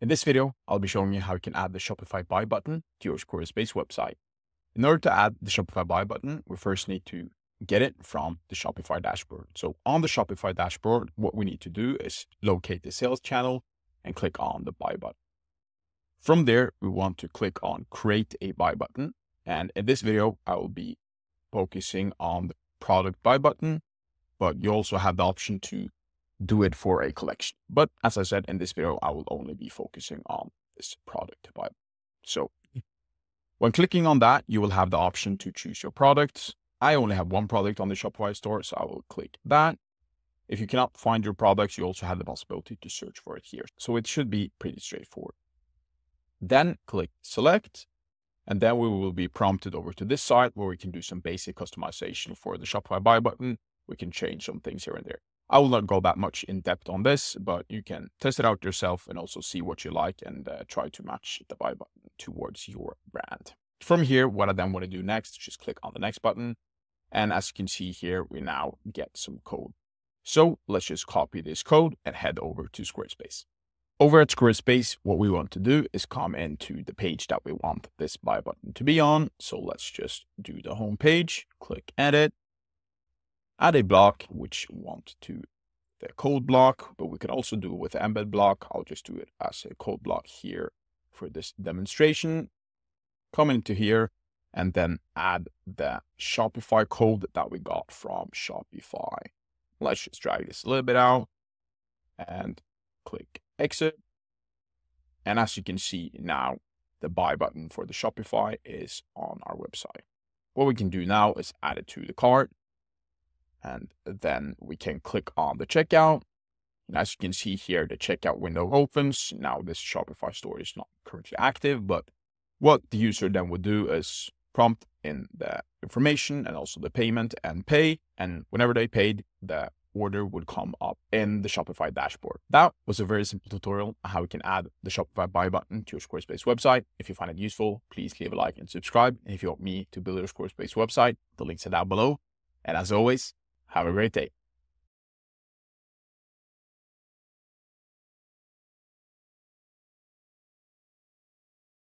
In this video, I'll be showing you how you can add the Shopify buy button to your Squarespace website. In order to add the Shopify buy button, we first need to get it from the Shopify dashboard. So on the Shopify dashboard, what we need to do is locate the sales channel and click on the buy button. From there, we want to click on create a buy button. And in this video, I will be focusing on the product buy button, but you also have the option to do it for a collection. But as I said in this video, I will only be focusing on this product buy. So mm. when clicking on that, you will have the option to choose your products. I only have one product on the Shopify store, so I will click that. If you cannot find your products, you also have the possibility to search for it here. So it should be pretty straightforward. Then click select, and then we will be prompted over to this side where we can do some basic customization for the Shopify buy button. We can change some things here and there. I will not go that much in depth on this, but you can test it out yourself and also see what you like and uh, try to match the buy button towards your brand. From here, what I then want to do next is just click on the next button. And as you can see here, we now get some code. So let's just copy this code and head over to Squarespace. Over at Squarespace, what we want to do is come into the page that we want this buy button to be on. So let's just do the home page, click edit, add a block, which want to the code block, but we can also do it with embed block. I'll just do it as a code block here for this demonstration. Come into here and then add the Shopify code that we got from Shopify. Let's just drag this a little bit out and click exit. And as you can see now, the buy button for the Shopify is on our website. What we can do now is add it to the cart and then we can click on the checkout. And as you can see here, the checkout window opens. Now this Shopify store is not currently active, but what the user then would do is prompt in the information and also the payment and pay. And whenever they paid, the order would come up in the Shopify dashboard. That was a very simple tutorial on how you can add the Shopify buy button to your Squarespace website. If you find it useful, please leave a like and subscribe. And if you want me to build your Squarespace website, the links are down below. And as always, have a great day.